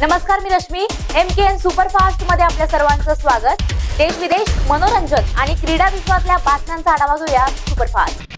नमस्कार मी Rashmi. M K N सुपरफास्टमध्ये आपल्या सर्वांचं स्वागत. देश विदेश मनोरंजन आणि क्रीडा विश्वातल्या बातम्यांचा आढावा घेऊया सुपरफास्ट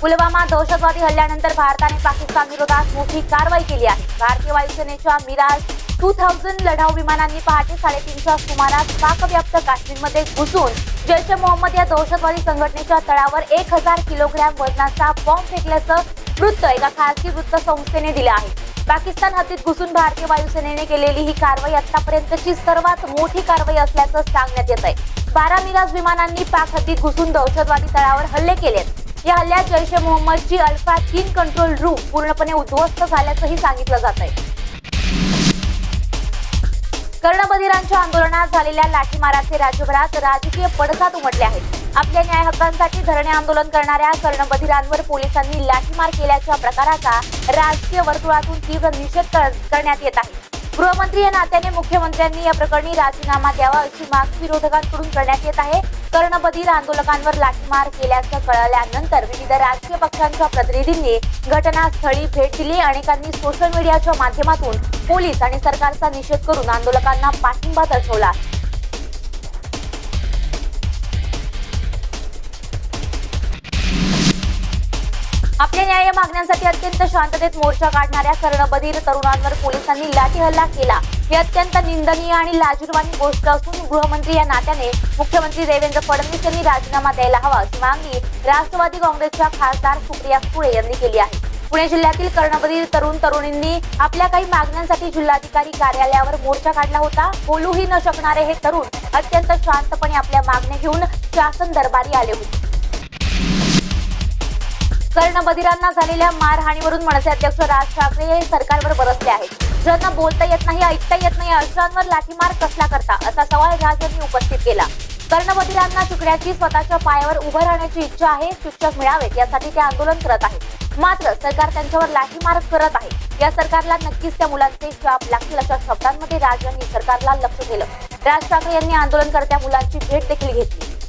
पुलवामा दहशतवादी हल्ल्यानंतर भारताने पाकिस्तान विरोधात मोठी कारवाई केली आहे. भारतीय वायुसेनेच्या मिराज टू थाउजंड लढाऊ विमानांनी पहाटे साडेतीनच्या सुमारास पाकव्याप्त काश्मीरमध्ये घुसून जैश ए मोहम्मद या दहशतवादी संघटनेच्या तळावर एक हजार किलोग्रॅम वजनाचा बॉम्ब फेकल्याचं वृत्त एका खासगी वृत्त संस्थेने दिलं आहे. पाकिस्तान हद्दीत घुसून भारतीय वायुसेनेने केलेली ही कारवाई आतापर्यंतची सर्वात मोठी कारवाई असल्याचं सांगण्यात येत आहे बारा मिराज विमानांनी पाक हद्दीत घुसून दहशतवादी तळावर हल्ले केलेत. या हल्ल्यात जैश ए मोहम्मदची अल्फा तीन कंट्रोल रूम पूर्णपणे उद्ध्वस्त झाल्याचंही सांगितलं जात आहे कर्णबधिरांच्या आंदोलनात झालेल्या लाठीमाराचे राज्यभरात राजकीय पडसाद उमटले आहेत. आपल्या न्याय हक्कांसाठी धरणे आंदोलन करणाऱ्या कर्णबधिरांवर पोलिसांनी लाठीमार केल्याच्या प्रकाराचा राजकीय वर्तुळातून तीव्र निषेध करण्यात येत आहे. गृहमंत्री या नात्याने मुख्यमंत्र्यांनी या प्रकरणी राजीनामा द्यावा अशी मागणी विरोधकांकडून करण्यात येत आहे. कर्णबधीर आंदोलकांवर लाठीमार केल्याचं कळल्यानंतर विविध राजकीय पक्षांच्या प्रतिनिधींनी घटनास्थळी भेट दिली. अनेकांनी सोशल मीडियाच्या माध्यमातून पोलीस आणि सरकारचा निषेध करून आंदोलकांना पाठिंबा दर्शवला. आपल्या न्याय मागण्यांसाठी अत्यंत शांततेत मोर्चा काढणाऱ्या कर्णबधीर तरुणांवर पोलिसांनी लाठी हल्ला केला. ही अत्यंत निंदनीय आणि लाजीरवाणी गोष्ट असून गृहमंत्री या नात्याने मुख्यमंत्री देवेंद्र फडणवीस यांनी राजीनामा द्यायला हवा अशी मागणी राष्ट्रवादी काँग्रेसच्या खासदार सुप्रिया सुळे यांनी केली आहे. पुणे जिल्ह्यातील कर्णबधीर तरुण तरुणींनी आपल्या काही मागण्यांसाठी जिल्हाधिकारी कार्यालयावर मोर्चा काढला होता. बोलूही न शकणारे हे तरुण अत्यंत शांतपणे आपल्या मागण्या घेऊन शासन दरबारी आले होते. कर्णबधिरांना झालेल्या मारहाणीवरून मनसे अध्यक्ष राज ठाकरे हे सरकारवर बरसले आहेत. ज्यांना बोलता येत नाही ऐकता येत नाही अशांवर लाठीमार कसला करता? असा सवाल राज यांनी उपस्थित केला. कर्णबधिरांना शिकण्याची स्वतःच्या पायावर उभं राहण्याची इच्छा आहे शिक्षक मिळावेत यासाठी ते आंदोलन करत आहेत. मात्र सरकार त्यांच्यावर लाठीमार करत आहे. या सरकारला नक्कीच त्या मुलांचे शाप लागतील अशा शब्दांमध्ये राज यांनी सरकारला लक्ष केलं. राज ठाकरे यांनी आंदोलनकर्त्या मुलांची भेट देखील घेतली.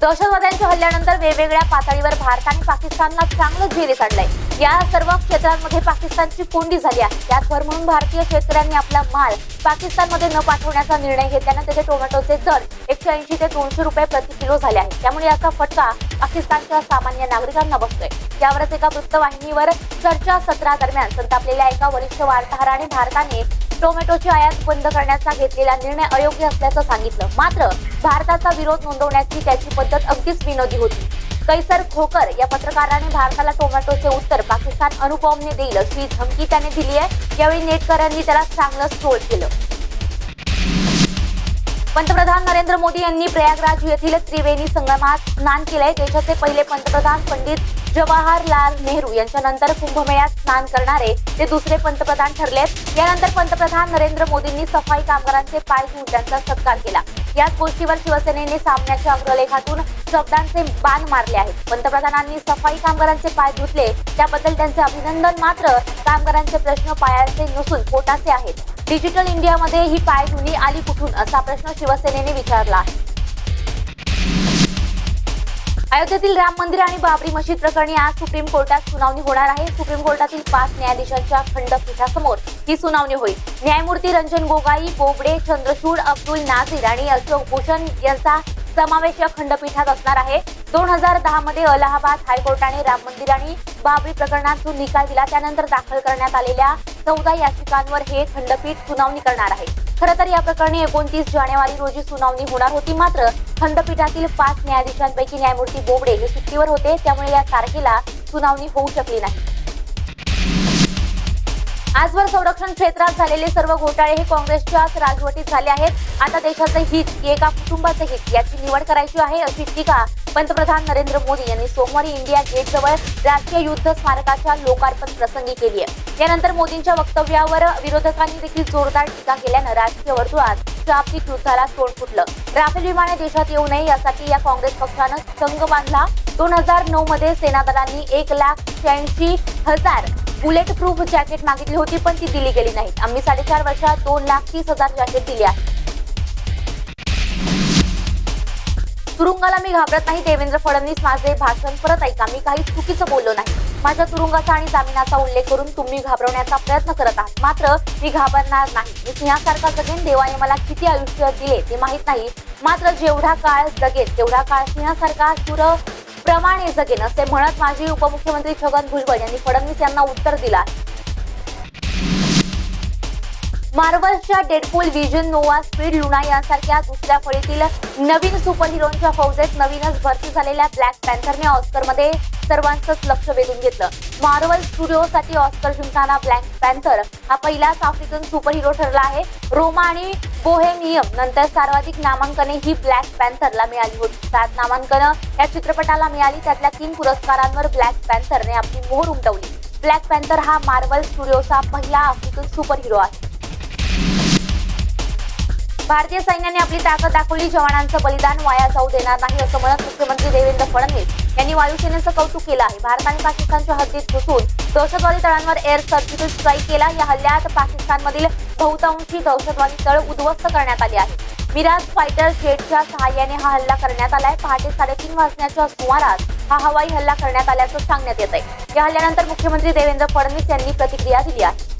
दहशतवाद्यांच्या हल्ल्यानंतर वेगवेगळ्या पातळीवर भारत आणि पाकिस्तानला चांगलं झेरीस काढलंय. या सर्व क्षेत्रांमध्ये पाकिस्तानची कोंडी झाली आहे. त्यात भर म्हणून भारतीय शेतकऱ्यांनी आपला माल पाकिस्तानमध्ये न पाठवण्याचा निर्णय घेतल्यानं त्याचे टोमॅटोचे दर एकशे ऐंशी ते दोनशे रुपये प्रति किलो झाले आहेत त्यामुळे याचा फटका पाकिस्तानच्या सामान्य नागरिकांना बसतोय. यावरच एका वृत्तवाहिनीवर चर्चा सत्रादरम्यान संतापलेल्या एका वरिष्ठ वार्ताहराने भारताने टोमॅटोची आयात बंद करण्याचा घेतलेला निर्णय अयोग्य असल्याचं सांगितलं. मात्र भारताचा विरोध नोंदवण्याची त्याची पद्धत अगदीच विनोदी होती. कैसर खोकर या पत्रकाराने भारताला टोमॅटोचे उत्तर पाकिस्तान अनुपमने देईल अशी धमकी त्याने दिली आहे. यावेळी नेटकऱ्यांनी त्याला चांगलं ट्रोल केलं. पंतप्रधान नरेंद्र मोदी यांनी प्रयागराज येथील त्रिवेणी संगमात स्नान केलंय. देशाचे पहिले पंतप्रधान पंडित जवाहरलाल नेहरू यांच्यानंतर कुंभमेळ्यात स्नान करणारे ते दुसरे पंतप्रधान ठरलेत. यानंतर पंतप्रधान नरेंद्र मोदींनी सफाई कामगारांचे पाय धुवून त्यांचा सत्कार केला. याच गोष्टीवर शिवसेनेने सामन्याच्या अग्रलेखातून शब्दांचे बाण मारले आहेत. पंतप्रधानांनी सफाई कामगारांचे पाय धुतले त्याबद्दल त्यांचे अभिनंदन मात्र कामगारांचे प्रश्न पायाचे नसून पोटाचे आहेत. डिजिटल इंडियामध्ये ही पायधुनी आली कुठून असा प्रश्न शिवसेनेने विचारला. आहे अयोध्येतील राम मंदिर आणि बाबरी मशीद प्रकरणी आज सुप्रीम कोर्टात सुनावणी होणार आहे. सुप्रीम कोर्टातील पाच न्यायाधीशांच्या खंडपीठासमोर ही सुनावणी होईल. न्यायमूर्ती रंजन गोगाई बोबडे चंद्रचूड अब्दुल नाझीर आणि अशोक भूषण यांचा समावेश या खंडपीठात असणार आहे. दोन हजार दहा मध्ये अलाहाबाद हायकोर्टाने राम मंदिर आणि बाबरी प्रकरणात जो निकाल दिला. त्यानंतर दाखल करण्यात आलेल्या चौदा याचिकांवर हे खंडपीठ सुनावणी करणार आहे. खरं तर या प्रकरणी एकोणतीस जानेवारी रोजी सुनावणी होणार होती. मात्र खंडपीठातील पाच न्यायाधीशांपैकी न्यायमूर्ती बोबडे हे सुट्टीवर होते. त्यामुळे या तारखेला सुनावणी होऊ शकली नाही. आजवर संरक्षण क्षेत्रात झालेले सर्व घोटाळे हे काँग्रेसच्याच राजवटीत झाले आहेत. आता देशाचं हित की एका कुटुंबाचं हित याची निवड करायची आहे अशी टीका पंतप्रधान नरेंद्र मोदी यांनी सोमवारी इंडिया गेट जवळ राष्ट्रीय युद्ध स्मारकाच्या लोकार्पण प्रसंगी केली आहे. यानंतर मोदींच्या वक्तव्यावर विरोधकांनी देखील जोरदार टीका केल्यानं राजकीय वर्तुळात जागतिक युद्धाला तोंड फुटलं. राफेल विमाने देशात येऊ नये यासाठी या काँग्रेस पक्षानं संघ बांधला. दोन हजार नऊ मध्ये सेनादलांनी एक लाख शहाऐंशी हजार बुलेट प्रूफ जॅकेट मागितली होती पण ती दिली गेली नाहीत. आम्ही साडेचार वर्षात दोन लाख तीस हजार जॅकेट दिली आहे. तुरुंगाला मी घाबरत नाही देवेंद्र फडणवीस माझे भाषण परत ऐका. मी काही चुकीचं बोललो नाही. माझ्या तुरुंगाचा आणि जामिनाचा उल्लेख करून तुम्ही घाबरवण्याचा प्रयत्न करत आहात. मात्र मी घाबरणार नाही. मी सिंहासारखा जगेन देवाने मला किती आयुष्य दिले ते माहीत नाही. मात्र जेवढा काळ जगेन तेवढा काळ सिंहासारखा सुर प्रमाणे जगेन नसते म्हणत माजी उपमुख्यमंत्री छगन भुजबळ यांनी फडणवीस यांना उत्तर दिलं आहे. मार्वल्सच्या Deadpool Vision Nova Speed Luna यांसारख्या दुसऱ्या फळीतील नवीन सुपर हिरोच्या फौजेत नवीनच भरती झालेल्या ब्लॅक पॅन्थरने ऑस्करमध्ये सर्वांचंच लक्ष वेधून घेतलं. मार्वल स्टुडिओसाठी ऑस्कर जिंकताना ब्लॅक पॅन्थर हा पहिलाच आफ्रिकन सुपर हिरो ठरला आहे. रोमा आणि बोहेमियम नंतर सर्वाधिक नामांकने ही ब्लॅक पॅन्थरला मिळाली होती. सात नामांकनं या चित्रपटाला मिळाली. त्यातल्या तीन पुरस्कारांवर ब्लॅक पॅन्थरने आपली मोहर उमटवली. ब्लॅक पॅन्थर हा मार्वल स्टुडिओचा पहिला आफ्रिकन सुपर हिरो आहे. भारतीय सैन्याने आपली ताकद दाखवली. जवानांचं बलिदान वाया जाऊ देणार नाही असं म्हणत मुख्यमंत्री देवेंद्र फडणवीस यांनी वायुसेनेचं कौतुक केलं आहे. भारत आणि पाकिस्तानच्या हद्दीत घुसून दहशतवादी तळांवर एअर सर्जिकल स्ट्राईक केला. या हल्ल्यात पाकिस्तानमधील बहुतांशी दहशतवादी तळ उद्ध्वस्त करण्यात आले आहे मिराज फायटर जेटच्या सहाय्याने हा हल्ला करण्यात आलाय. पहाटे साडेतीन वाजण्याच्या सुमारास हा हवाई हल्ला करण्यात आल्याचं सांगण्यात येत आहे या हल्ल्यानंतर मुख्यमंत्री देवेंद्र फडणवीस यांनी प्रतिक्रिया दिली आहे.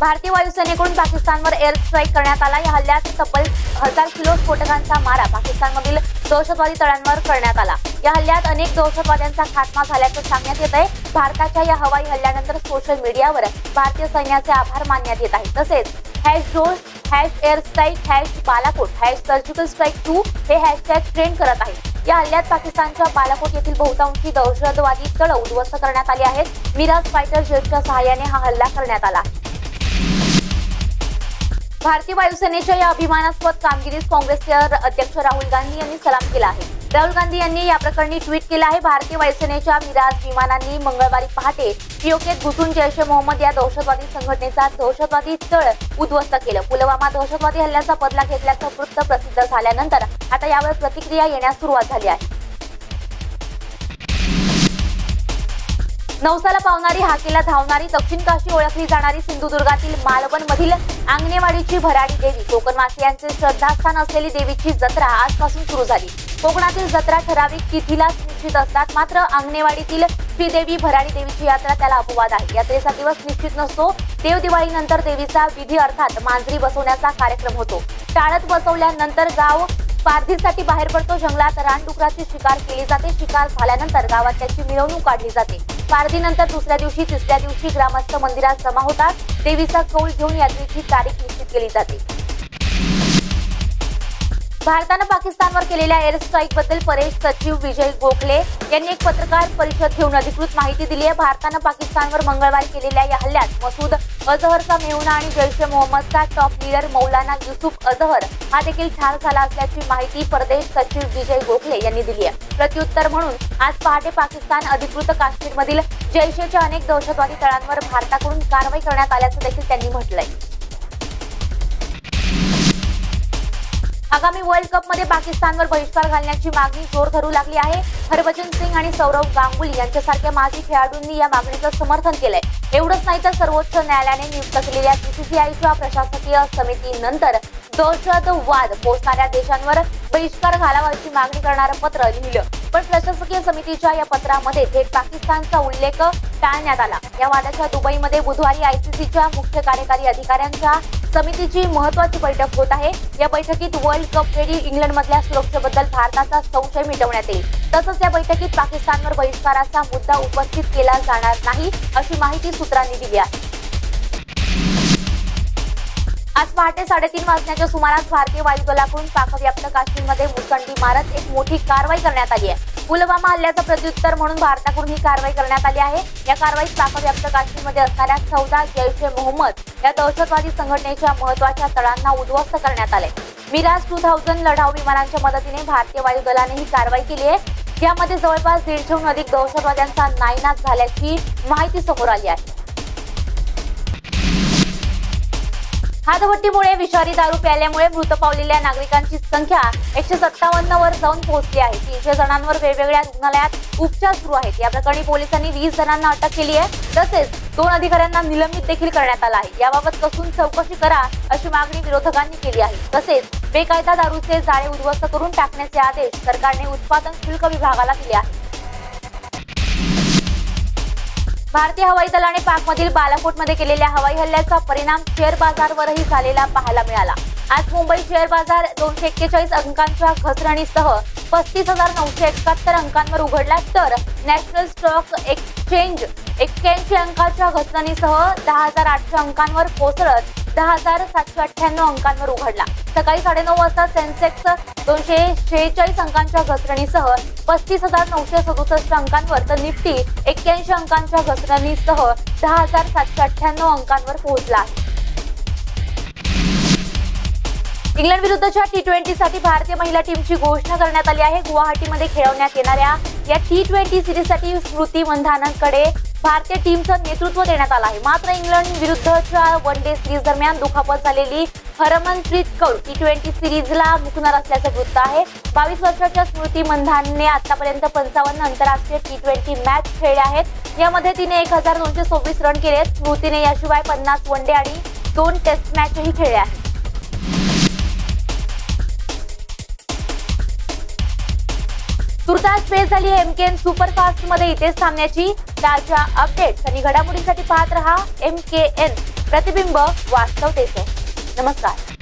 भारतीय वायुसेनेकडून पाकिस्तानवर एअर स्ट्राईक करण्यात आला. या हल्ल्यात तब्बल हजार किलो स्फोटकांचा मारा पाकिस्तानमधील दहशतवादी तळांवर करण्यात आला. या हल्ल्यात अनेक दहशतवाद्यांचा खात्मा झाल्याचं सांगण्यात येत आहे भारताच्या या हवाई हल्ल्यानंतर सोशल मीडियावर भारतीय सैन्याचे आभार मानण्यात येत आहे तसेच hash drone hash air strike hash Balakot hash surgical strike two हे हॅशटॅग ट्रेंड करत आहे या हल्ल्यात पाकिस्तानच्या बालाकोट येथील बहुतांशी दहशतवादी तळ उद्ध्वस्त करण्यात आली आहेत. मिराज फायटर जेटच्या सहाय्याने हा हल्ला करण्यात आला. भारतीय वायुसेनेच्या या अभिमानास्पद कामगिरीस काँग्रेसचे अध्यक्ष राहुल गांधी यांनी सलाम केला आहे. राहुल गांधी यांनी या प्रकरणी ट्विट केलं आहे. भारतीय वायुसेनेच्या मिराज विमानांनी मंगळवारी पहाटे पीओकेत घुसून जैश ए मोहम्मद या दहशतवादी संघटनेचा दहशतवादी तळ उद्ध्वस्त केलं. पुलवामा दहशतवादी हल्ल्याचा बदला घेतल्याचं वृत्त प्रसिद्ध झाल्यानंतर आता यावर प्रतिक्रिया येण्यास सुरुवात झाली आहे. नवसाला पावणारी हाकेला धावणारी दक्षिण काशी ओळखली जाणारी सिंधुदुर्गातील मालवण मधील आंगणेवाडीची भराडी देवी. कोकणवासियांचे श्रद्धास्थान असलेली देवीची जत्रा आजपासून सुरू झाली. कोकणातील जत्रा ठराविक तिथीला निश्चित असतात. मात्र अंगणेवाडीतील श्रीदेवी भराडी देवीची यात्रा त्याला अपवाद आहे. यात्रेचा दिवस निश्चित नसतो. देव दिवाळीनंतर देवीचा विधी अर्थात मांजरी बसवण्याचा कार्यक्रम होतो. टाळत बसवल्यानंतर गाव पारधीसाठी बाहेर पडतो. जंगलात रानडुकराची शिकार केली जाते. शिकार झाल्यानंतर गावात त्याची मिरवणूक काढली जाते. पारधीनंतर दुसऱ्या दिवशी तिसऱ्या दिवशी ग्रामस्थ मंदिरात जमा होतात. देवीचा कौल घेऊन यात्रेची तारीख निश्चित केली जाते. भारतानं पाकिस्तानवर केलेल्या एअर स्ट्राईकबद्दल परेश सचिव विजय गोखले यांनी एक पत्रकार परिषद घेऊन अधिकृत माहिती दिली आहे. भारतानं पाकिस्तानवर मंगळवारी केलेल्या या हल्ल्यात मसूद अजहरचा मेहुणा आणि जैश ए मोहम्मदचा टॉप लिडर मौलाना युसुफ अझहर हा देखील ठार झाला असल्याची माहिती परदेश सचिव विजय गोखले यांनी दिली आहे. प्रत्युत्तर म्हणून आज पहाटे पाकिस्तान अधिकृत काश्मीरमधील जैशेच्या अनेक दहशतवादी तळांवर भारताकडून कारवाई करण्यात आल्याचं देखील त्यांनी म्हटलंय. आगामी वर्ल्ड कपमध्ये पाकिस्तानवर बहिष्कार घालण्याची मागणी जोर धरू लागली आहे. हरभजन सिंग आणि सौरव गांगुली यांच्यासारख्या माजी खेळाडूंनी या मागणीचं समर्थन केलंय. एवढंच नाही तर सर्वोच्च न्यायालयाने नियुक्त केलेल्या बीसीसीआयच्या प्रशासकीय समितीनंतर दहशतवाद पोचणाऱ्या देशांवर बहिष्कार घालावा अशी मागणी करणारं पत्र लिहिलं. पण प्रशासकीय समितीच्या या पत्रामध्ये थेट पाकिस्तानचा उल्लेख टाळण्यात आला. या वादाच्या दुबईमध्ये बुधवारी आयसीसीच्या मुख्य कार्यकारी अधिकाऱ्यांच्या समितीची महत्वाची बैठक होत आहे. या बैठकीत वर्ल्ड कप वेळी इंग्लंडमधल्या सुरक्षेबद्दल भारताचा संशय मिटवण्यात येईल. तसंच या बैठकीत पाकिस्तानवर बहिष्काराचा मुद्दा उपस्थित केला जाणार नाही अशी माहिती सूत्रांनी दिली आहे. आज पहाटे साडेतीन वाजण्याच्या सुमारास भारतीय वायुदलाकडून पाकव्याप्त काश्मीरमध्ये मुसंडी मारत एक मोठी कारवाई करण्यात आली आहे. पुलवामा हल्ल्याचं प्रत्युत्तर म्हणून भारताकडून ही कारवाई करण्यात आली आहे. या कारवाईत पाकव्याप्त काश्मीरमध्ये असणाऱ्या चौदा जैश ए मोहम्मद या दहशतवादी संघटनेच्या महत्त्वाच्या तळांना उद्ध्वस्त करण्यात आले. मिराज टू थाउजंड लढाऊ विमानांच्या मदतीने भारतीय वायुदलाने ही कारवाई केली आहे. यामध्ये जवळपास दीडशेहून अधिक दहशतवाद्यांचा नायनाट झाल्याची माहिती समोर आली आहे. हातभट्टीमुळे विषारी दारू प्यायल्यामुळे मृत पावलेल्या नागरिकांची संख्या एकशे सत्तावन्न वर जाऊन पोहोचली आहे. तीनशे जणांवर वेगवेगळ्या रुग्णालयात उपचार सुरू आहेत. या प्रकरणी पोलिसांनी वीस जणांना अटक केली आहे. तसेच दोन अधिकाऱ्यांना निलंबित देखील करण्यात आला आहे. याबाबत कसून चौकशी करा अशी मागणी विरोधकांनी केली आहे. तसेच बेकायदा दारूचे जाळे उद्ध्वस्त करून टाकण्याचे आदेश सरकारने उत्पादन शुल्क विभागाला दिले आहेत भारतीय हवाई दलाने पाकमधील बालाकोटमध्ये केलेल्या हवाई हल्ल्याचा परिणाम शेअर बाजारवरही झालेला पाहायला मिळाला. आज मुंबई शेअर बाजार दोनशे एक्केचाळीस अंकांच्या घसरणीसह पस्तीस हजार नऊशे एकाहत्तर अंकांवर उघडला तर नॅशनल स्टॉक एक्सचेंज एक्क्याऐंशी अंकाच्या घसरणीसह दहा हजार आठशे अंकांवर कोसळत दहा हजार सातशे अठ्ठ्याण्णव अंकांवर उघडला. सकाळी साडेनऊ वाजता सेन्सेक्स दोनशे शेहेचाळीस अंकांच्या घसरणीसह पस्तीस हजार नऊशे सदुसष्ट अंकांवर तर निफ्टी एक्क्याऐंशी अंकांच्या घसरणीसह दहा हजार सातशे अठ्ठ्याण्णव अंकांवर पोहोचला. इंग्लंड विरुद्धच्या टी ट्वेंटी साठी भारतीय महिला टीमची घोषणा करण्यात आली आहे. गुवाहाटीमध्ये खेळवण्यात येणाऱ्या या टी ट्वेंटी सिरीजसाठी स्मृती मंधानाकडे भारतीय टीमचं नेतृत्व देण्यात आलं आहे. मात्र इंग्लंड विरुद्धच्या वन डे सिरीज दरम्यान दुखापत झालेली हरमनप्रीत कौर टी ट्वेंटी सिरीजला मुकणार असल्याचं वृत्त आहे. बावीस वर्षाच्या स्मृती मंधानने आतापर्यंत पंचावन्न आंतरराष्ट्रीय टी ट्वेंटी मॅच खेळल्या आहेत. यामध्ये तिने एक हजार दोनशे सव्वीस रन केले आहेत स्मृतीने याशिवाय पन्नास वन डे आणि दोन टेस्ट मॅचही खेळल्या आहेत. तुर्तास फेस झाली एम के एन सुपरफास्टमध्ये इथेच थांबण्याची ताज्या अपडेट्स आणि घडामोडींसाठी पाहत रहा एम के एन प्रतिबिंब वास्तवतेचं नमस्कार.